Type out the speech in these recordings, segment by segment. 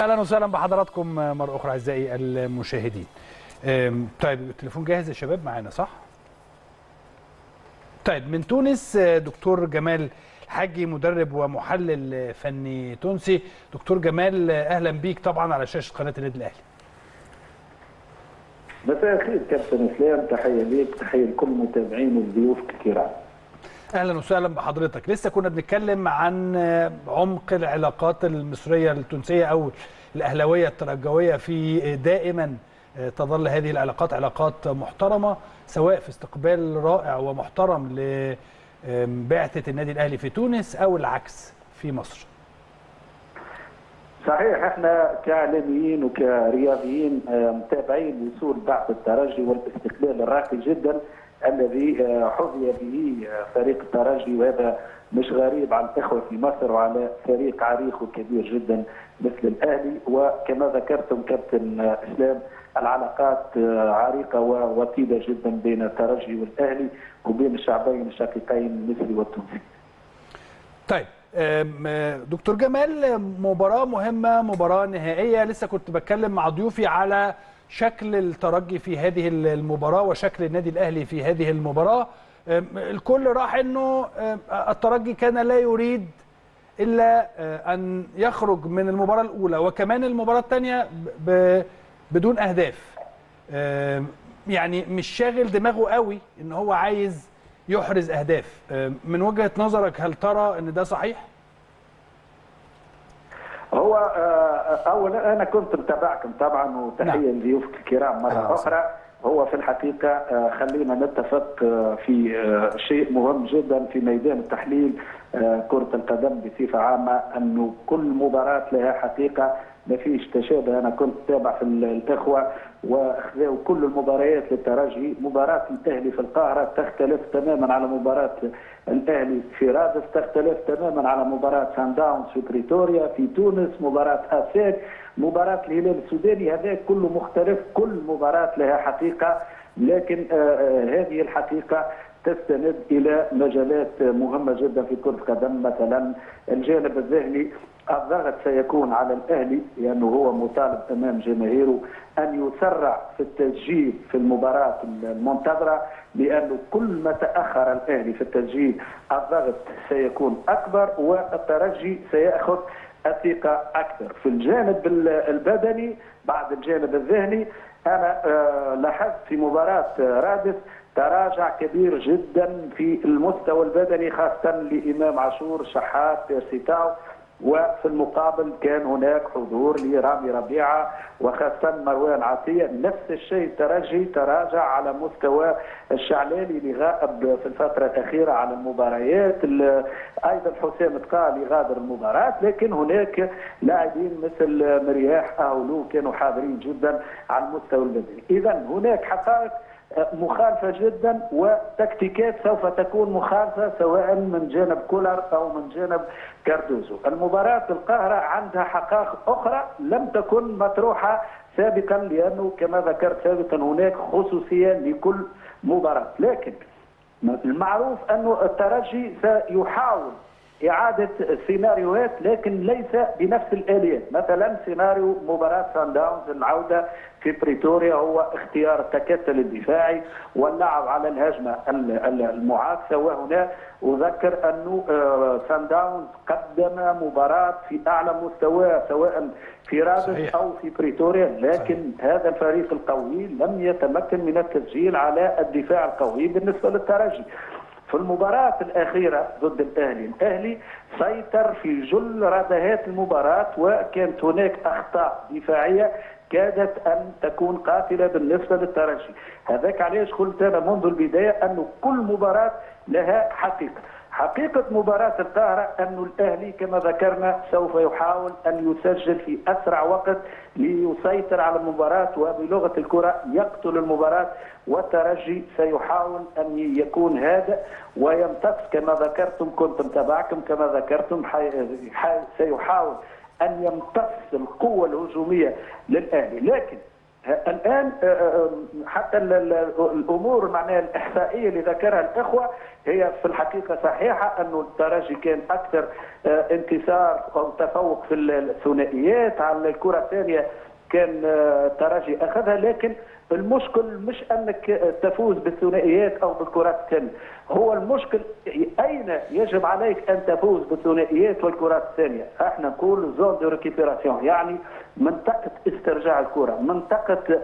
أهلا وسهلا بحضراتكم مرة أخرى أعزائي المشاهدين. طيب التليفون جاهز يا شباب؟ معانا صح؟ طيب من تونس دكتور جمال الحاجي مدرب ومحلل فني تونسي. دكتور جمال أهلا بيك طبعا على شاشة قناة النادي الأهلي. مساء الخير كابتن إسلام. تحية ليك تحية لكل متابعين وضيوفك الكرام أهلا وسهلا بحضرتك. لسه كنا بنتكلم عن عمق العلاقات المصرية التونسية أو الأهلاوية الترجوية في دائما تظل هذه العلاقات علاقات محترمة سواء في استقبال رائع ومحترم لبعثة النادي الأهلي في تونس أو العكس في مصر. صحيح إحنا كاعلاميين وكرياضيين متابعين وصول بعث الترجي والاستقبال الراقي جدا. الذي آه، حظي به آه، فريق الترجي وهذا مش غريب على الاخوه في مصر وعلى فريق عريق وكبير جدا مثل الأهلي وكما ذكرتم كابتن آه، إسلام العلاقات عريقة ووطيده جدا بين الترجي والأهلي وبين الشعبين الشقيقين المصري والتونسي. طيب دكتور جمال مباراة مهمة مباراة نهائية لسه كنت بتكلم مع ضيوفي على شكل الترجي في هذه المباراة وشكل النادي الأهلي في هذه المباراة. أم، الكل راح إنه الترجي كان لا يريد إلا أن يخرج من المباراة الأولى وكمان المباراة الثانية ب- بدون أهداف. أم، يعني مش شاغل دماغه قوي إن هو عايز يحرز أهداف. من وجهة نظرك هل ترى إن ده صحيح؟ هو آه، اولا أنا كنت متابعكم طبعا وتحية نعم. لضيوفك الكرام مرة. أخرى هو في الحقيقة آه، خلينا نتفق آه، في شيء مهم جدا في ميدان التحليل كرة القدم بصفة عامة أنه كل مباراة لها حقيقة ما فيش تشابه. أنا كنت تابع في ال- الإخوة وأخذوا كل المباريات للترجي. مباراة الأهلي في القاهرة تختلف تماما على مباراة الأهلي في رادس تختلف تماما على مباراة سان داونز في بريتوريا في تونس مباراة اساك مباراة الهلال السوداني. هذا كله مختلف كل مباراة لها حقيقة لكن آه، آه، هذه الحقيقة تستند إلى مجالات مهمة جدا في كرة القدم. مثلا الجانب الذهني الضغط سيكون على الأهلي لأنه هو مطالب أمام جماهيره أن يسرع في التسجيل في المباراة المنتظرة لأنه كل ما تأخر الأهلي في التسجيل الضغط سيكون أكبر والترجي سيأخذ الثقة أكثر. في الجانب ال- البدني بعد الجانب الذهني أنا آه، لاحظت في مباراة آه، رادس تراجع كبير جدا في المستوى البدني خاصة لإمام عاشور شحات سيتاو وفي المقابل كان هناك حضور لرامي ربيعة وخاصة مروان عطية. نفس الشيء الترجي تراجع على مستوى الشعلاني اللي غائب في الفترة الأخيرة على المباريات. ال- أيضا حسام تقال يغادر المباراة لكن هناك لاعبين مثل مرياح أهولو كانوا حاضرين جدا على المستوى البدني اذا هناك حقائق مخالفة جدا وتكتيكات سوف تكون مخالفة سواء من جانب كولر أو من جانب كاردوزو. المباراة القاهرة عندها حقائق أخرى لم تكن مطروحة سابقا لأنه كما ذكرت سابقا هناك خصوصية لكل مباراة. لكن المعروف أنه الترجي سيحاول إعادة سيناريوهات لكن ليس بنفس الآليات. مثلا سيناريو مباراة سان داونز العودة في بريتوريا هو اختيار التكتل الدفاعي واللعب على الهجمة ال- ال- المعاكسة وهنا أذكر أنه آه، سان داونز قدم مباراة في أعلى مستوى سواء في رادس صحيح. أو في بريتوريا. لكن هذا الفريق القوي لم يتمكن من التسجيل على الدفاع القوي بالنسبة للترجي. في المباراة الأخيرة ضد الأهلي. الأهلي سيطر في جل ردهات المباراة وكانت هناك أخطاء دفاعية كادت أن تكون قاتلة بالنسبة للترجي. هذاك علاش قلت أنا منذ البداية أن كل مباراة لها حقيقة. حقيقة مباراة القاهرة أن الأهلي كما ذكرنا سوف يحاول أن يسجل في أسرع وقت ليسيطر على المباراة وبلغة الكرة يقتل المباراة والترجي سيحاول أن يكون هادئ ويمتص كما ذكرتم كنت متابعكم كما ذكرتم حي... حي... سيحاول أن يمتص القوة الهجومية للأهلي. لكن الآن حتى الأمور معناها الإحصائية اللي ذكرها الإخوة هي في الحقيقة صحيحة أنه الترجي كان أكثر انتصار أو تفوق في الثنائيات على الكرة الثانية كان الترجي أخذها لكن المشكل مش أنك تفوز بالثنائيات أو بالكرات الثانية. هو المشكل أين يجب عليك أن تفوز بالثنائيات والكرات الثانية؟ إحنا نقول zone de récupération يعني منطقة استرجاع الكرة منطقة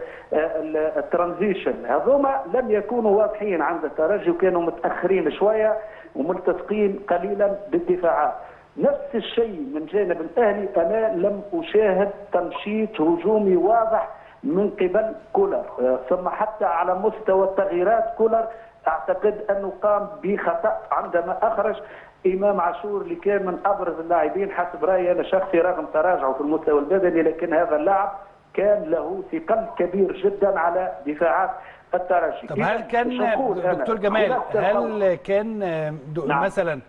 ال transition هذوما لم يكونوا واضحين عند الترجي وكانوا متأخرين شوية وملتصقين قليلا بالدفاعات. نفس الشيء من جانب الأهلي أنا لم أشاهد تنشيط هجومي واضح من قبل كولر. ثم حتى على مستوى التغييرات كولر أعتقد أنه قام بخطأ عندما أخرج إمام عاشور اللي كان من أبرز اللاعبين حسب رأيي أنا شخصي رغم تراجعه في المستوى البدني لكن هذا اللاعب كان له ثقل كبير جدا على دفاعات الترجي. طب هل كان دكتور جمال هل كان نعم. مثلا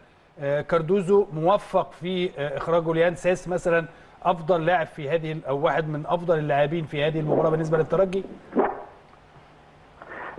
كاردوزو موفق في إخراج ليان ساس مثلا أفضل لاعب في هذه أو واحد من أفضل اللاعبين في هذه المباراة بالنسبة للترجي؟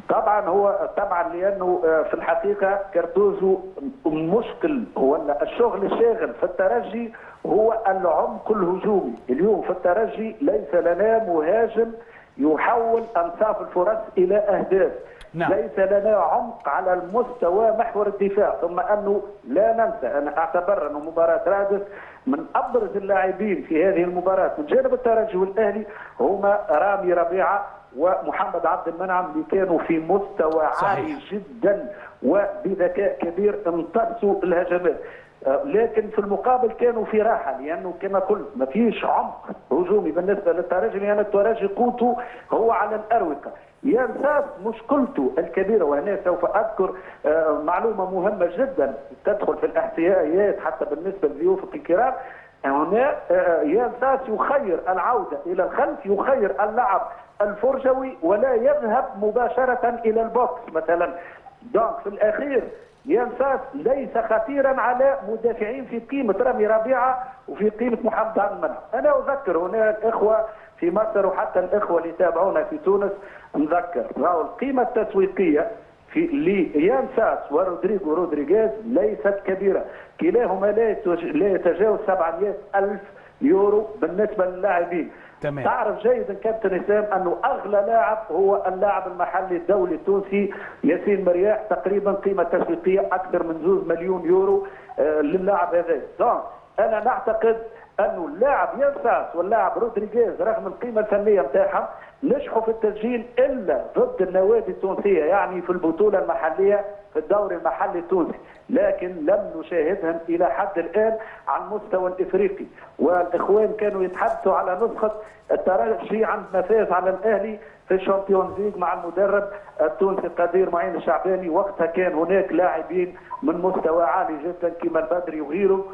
طبعا هو طبعا لأنه في الحقيقة كاردوزو مشكل ولا الشغل الشاغل في الترجي هو العمق الهجومي، اليوم في الترجي ليس لنا مهاجم يحول أنصاف الفرص إلى أهداف. نعم. ليس لنا عمق على المستوى محور الدفاع ثم أنه لا ننسى أنا اعتبر أنه مباراة رادس من أبرز اللاعبين في هذه المباراة من جانب الترجي والاهلي هما رامي ربيعة ومحمد عبد المنعم اللي كانوا في مستوى صحيح. عالي جدا وبذكاء كبير امتصوا الهجمات لكن في المقابل كانوا في راحة لأنه كما قلت ما فيش عمق هجومي بالنسبة للترجي لأن الترجي قوته هو على الأروقة. ينساس مشكلته الكبيرة وهنا سوف أذكر معلومة مهمة جدا تدخل في الاحصائيات حتى بالنسبة لضيوفك الكرام. هنا ينساس يخير العودة إلى الخلف يخير اللعب الفرجوي ولا يذهب مباشرة إلى ال box مثلا. donc في الأخير ينساس ليس خطيرا على مدافعين في قيمة رامي ربيعة وفي قيمة محمد المنعم، أنا أذكر هنا الاخوه في مصر وحتى الإخوة اللي يتابعونا في تونس نذكر. راهو القيمة التسويقية في ليانساس ورودريجو رودريغيز ليست كبيرة، كلاهما لا يتجاوز 700 ألف يورو بالنسبة للاعبين. تمام. تعرف جيدا كابتن هشام أنه أغلى لاعب هو اللاعب المحلي الدولي التونسي ياسين مرياح تقريبا قيمة تسويقيه أكثر من زوز مليون يورو آه للاعب هذا donc أنا نعتقد أنه اللاعب ينساس واللاعب رودريغيز رغم القيمة الفنية نتاعهم نجحوا في التسجيل إلا ضد النوادي التونسية يعني في البطولة المحلية في الدوري المحلي التونسي. لكن لم نشاهدهم إلى حد الآن على المستوى الإفريقي. والإخوان كانوا يتحدثوا على نسخة الترجي عندما فاز على الأهلي في ال Champions League مع المدرب التونسي قدير معين الشعباني وقتها كان هناك لاعبين من مستوى عالي جدا كما البدري وغيره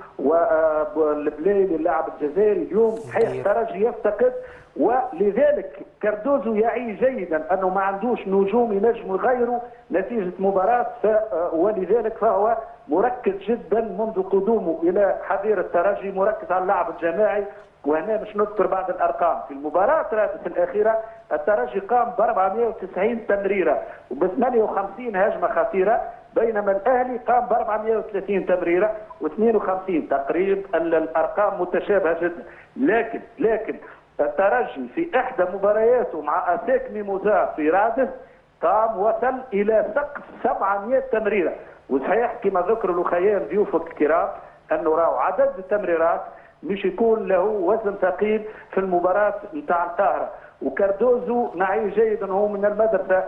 والبلايلي اللاعب الجزائري. اليوم صحيح الترجي يفتقد ولذلك كاردوزو يعي جيدا أنه ما عندوش نجوم ينجم يغيروا نتيجة مباراة ولذلك فهو مركز جدا منذ قدومه إلى حظيره الترجي مركز على اللعب الجماعي. وهنا مش نذكر بعض الأرقام. في المباراة رادس الأخيرة الترجي قام ب 490 تمريرة وب 58 هجمة خطيرة بينما الأهلي قام ب 430 تمريرة و52 تقريبا الأرقام متشابهة جدا. لكن لكن الترجي في إحدى مبارياته مع اسيك ميموزا في رادس قام وصل إلى سقف 700 تمريرة. وصحيح كما ذكر الأخيان ضيوفك الكرام انه راهو عدد التمريرات مش يكون له وزن ثقيل في المباراة نتاع القاهره وكاردوزو نعي جيدا هو من المدرسة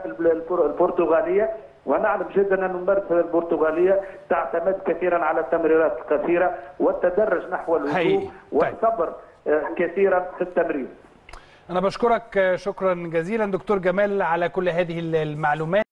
البرتغالية. ونعلم جدا أن المدرسة البرتغالية تعتمد كثيرا على التمريرات القصيره والتدرج نحو الهجوم والصبر كثيرا في التمرير أنا بشكرك شكرا جزيلا. دكتور جمال على كل هذه المعلومات.